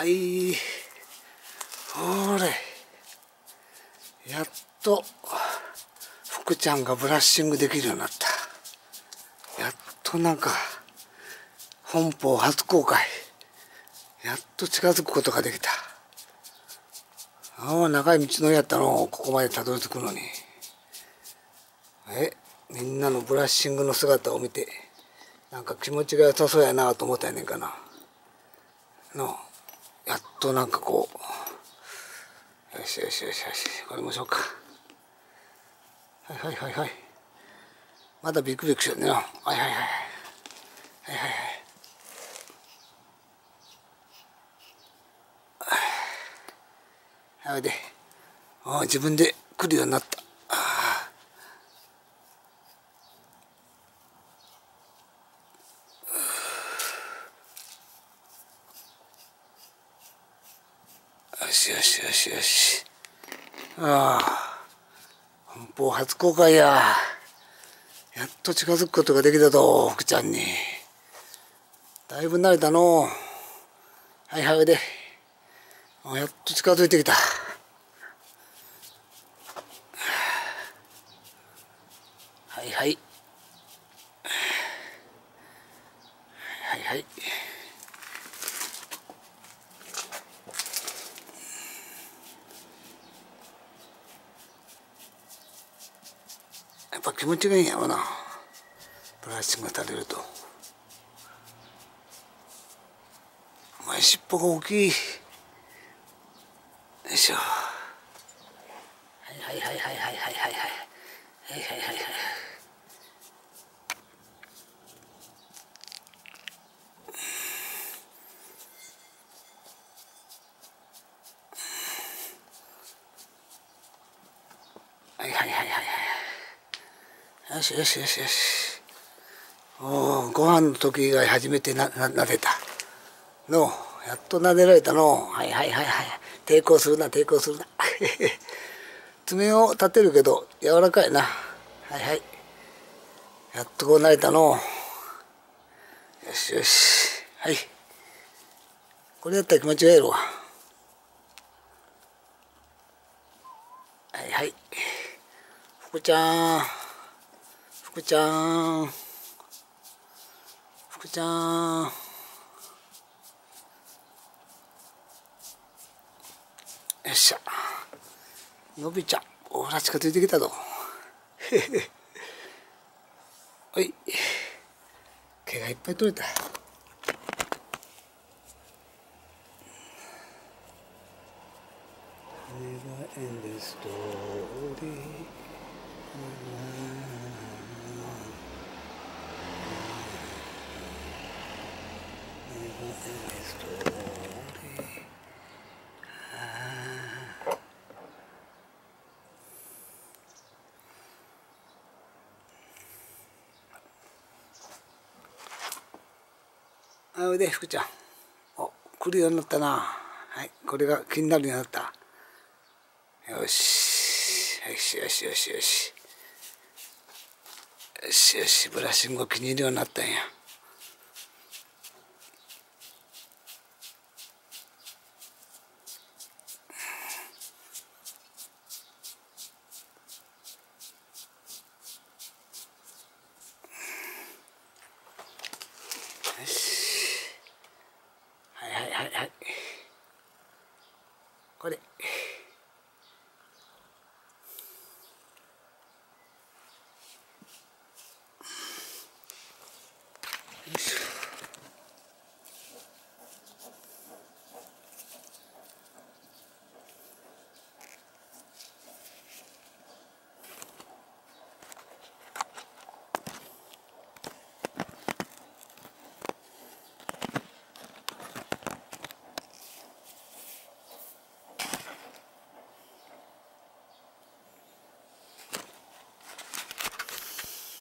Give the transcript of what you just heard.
はい。ほれ。やっと福ちゃんがブラッシングできるようになった。やっとなんか本邦初公開。やっと近づくことができた。ああ長い道のりやったの。ここまでたどり着くのに。えみんなのブラッシングの姿を見てなんか気持ちが良さそうやなと思ったやねんかな。の。やっとなんかこうよしよしよしよしこれもしようか。はいはいはいはい。まだビクビクしようねはいはいはいはい。はいはいはい。はい。でああ自分で来るようになった。しよしよしよし。ああ本邦初公開や。やっと近づくことができたと福ちゃんに。だいぶ慣れたの。はいはいで。やっと近づいてきた。はいはい。はいはい。っぱ気持ちがいいんやろな。ブラッシングが垂れると。お前尻尾が大きい。よいしょ。はいはいはいはいはいはいはいはいはいはいはいはい。はいはいはいはいはい。よしよしよしよし。おおご飯の時以外初めてなな撫でた。のやっと撫でられたの。はいはいはいはい。抵抗するな抵抗するな。爪を立てるけど柔らかいな。はいはい。やっとこう慣れたの。よしよし。はい。これやったら気持ちがいいわ。はいはい。福ちゃん。福ちゃん。福ちゃん。よっしゃ。のびちゃんほら近づいてきたぞ。はい。毛がいっぱい取れた「ネバーエンデストーリー」あおいで福ちゃん。お来るようになったな。はいこれが気になるようになった。よし。よしよしよしよし。しよしブラッシングを気に入るようになったんや。よし。